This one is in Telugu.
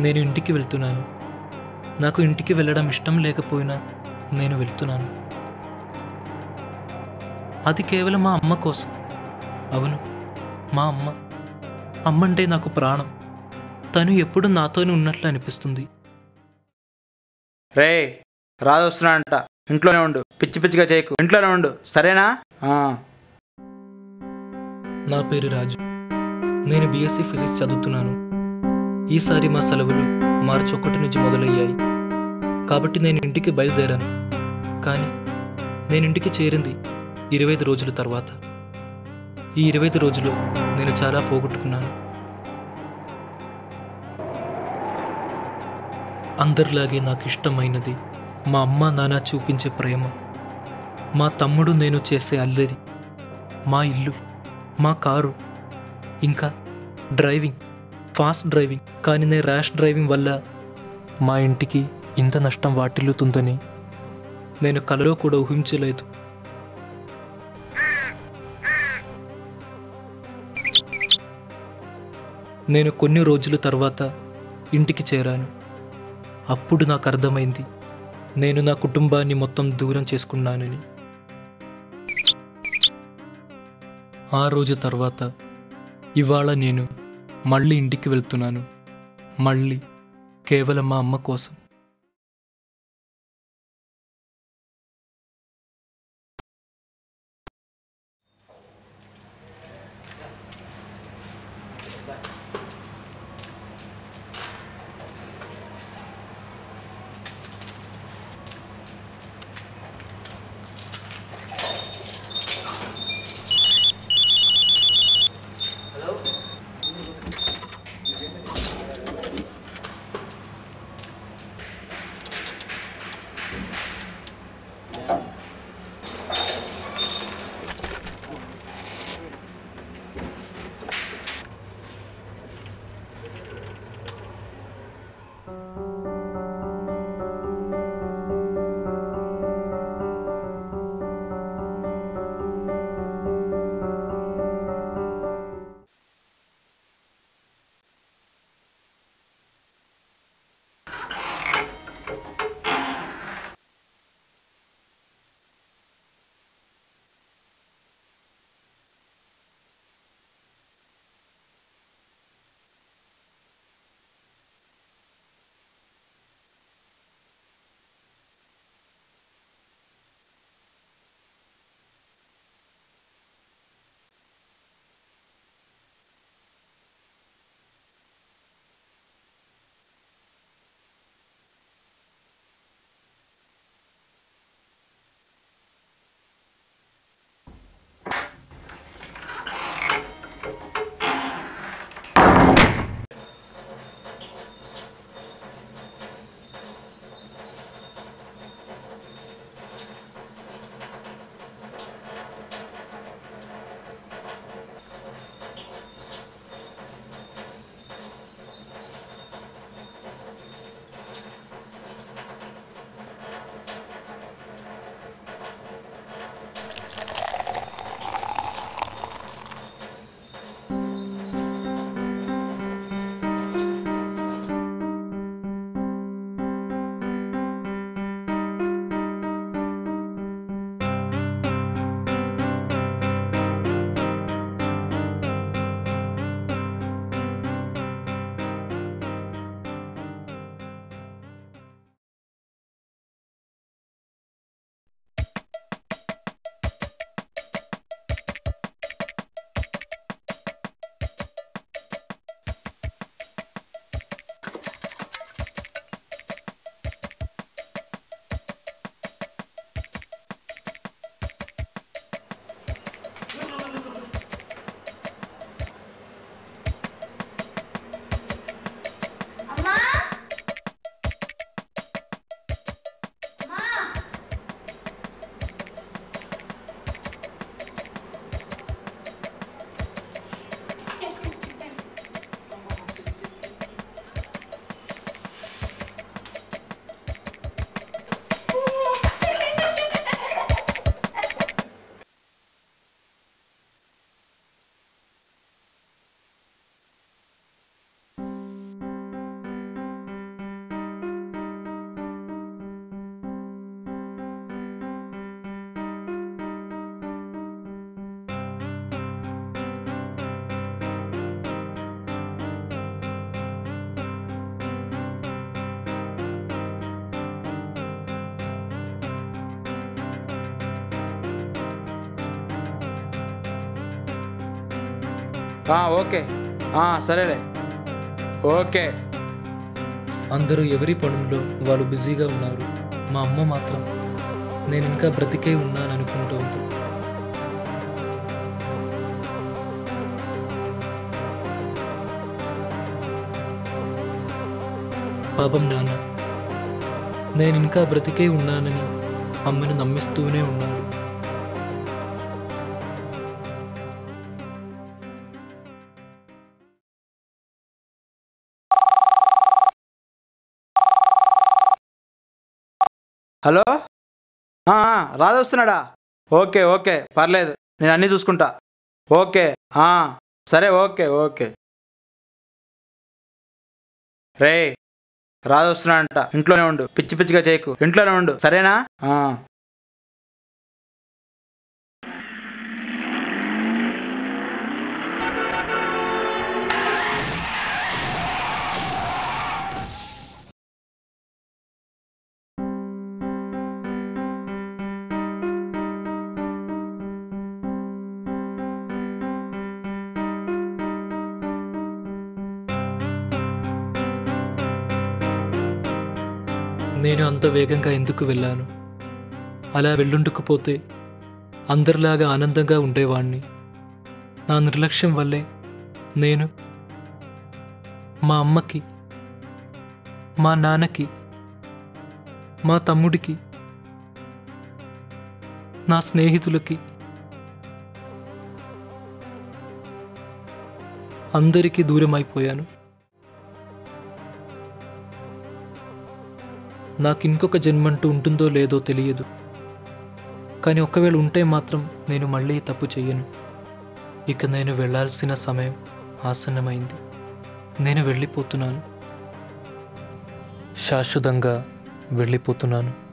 నేను ఇంటికి వెళ్తున్నాను. నాకు ఇంటికి వెళ్ళడం ఇష్టం లేకపోయినా నేను వెళ్తున్నాను. అది కేవలం మా అమ్మ కోసం. అవును మా అమ్మ. అమ్మంటే నాకు ప్రాణం. తను ఎప్పుడు నాతోనే ఉన్నట్లు అనిపిస్తుంది. రే రాజు వస్తున్నాడంట ఇంట్లోనే ఉండు. పిచ్చి పిచ్చిగా చేయకు. ఇంట్లోనే ఉండు. సరేనా. నా పేరు రాజు. నేను బీఎస్సీ ఫిజిక్స్ చదువుతున్నాను. ఈసారి మా సెలవులు మార్చి ఒకటి నుంచి మొదలయ్యాయి. కాబట్టి నేను ఇంటికి బయలుదేరాను. కానీ నేను ఇంటికి చేరింది ఇరవై ఐదు రోజుల తర్వాత. ఈ ఇరవై ఐదు రోజులు నేను చాలా పోగొట్టుకున్నాను. అందరిలాగే నాకు ఇష్టమైనది మా అమ్మ నాన్న చూపించే ప్రేమ. మా తమ్ముడు నేను చేసే అల్లరి మా ఇల్లు మా కారు ఇంకా డ్రైవింగ్. Fast driving. కానీ నేను ర్యాష్ డ్రైవింగ్ వల్ల మా ఇంటికి ఇంత నష్టం వాటిల్లుతుందని నేను కలలో కూడా ఊహించలేదు. నేను కొన్ని రోజుల తర్వాత ఇంటికి చేరాను. అప్పుడు నాకు అర్థమైంది. నేను నా కుటుంబాన్ని మొత్తం దూరం చేసుకున్నానని. ఆ రోజు తర్వాత ఇవాళ నేను మళ్ళీ ఇంటికి వెళ్తున్నాను. మళ్ళీ కేవలం మా అమ్మ కోసం. ఓకే. సరేలే. ఓకే. అందరూ ఎవరి పనుల్లో వాళ్ళు బిజీగా ఉన్నారు? మా అమ్మ మాత్రం నేను ఇంకా బ్రతికే ఉన్నాననుకుంటూ ఉంది. పాపం నాన్న నేను ఇంకా బ్రతికే ఉన్నానని అమ్మను నమ్మిస్తూనే ఉన్నాను. హలో? రాధ వస్తున్నాడా ఓకే ఓకే పర్లేదు నేను అన్నీ చూసుకుంటా. ఓకే సరే ఓకే ఓకే. రే రాజు వస్తున్నాడంట ఇంట్లోనే ఉండు పిచ్చి పిచ్చిగా చేయకు ఇంట్లోనే ఉండు సరేనా? నేను అంత వేగంగా ఎందుకు వెళ్ళాను? అలా వెళ్ళుండకపోతే అందరిలాగా ఆనందంగా ఉండేవాణ్ణి. నా నిర్లక్ష్యం వల్లే నేను మా అమ్మకి మా నాన్నకి మా తమ్ముడికి నా స్నేహితులకి అందరికీ దూరం అయిపోయాను నాకు ఇంకొక జన్మంటూ ఉంటుందో లేదో తెలియదు. కానీ ఒకవేళ ఉంటే మాత్రం నేను మళ్ళీ తప్పు చెయ్యను. ఇక నేను వెళ్ళాల్సిన సమయం ఆసన్నమైంది. నేను వెళ్ళిపోతున్నాను. శాశ్వతంగా వెళ్ళిపోతున్నాను.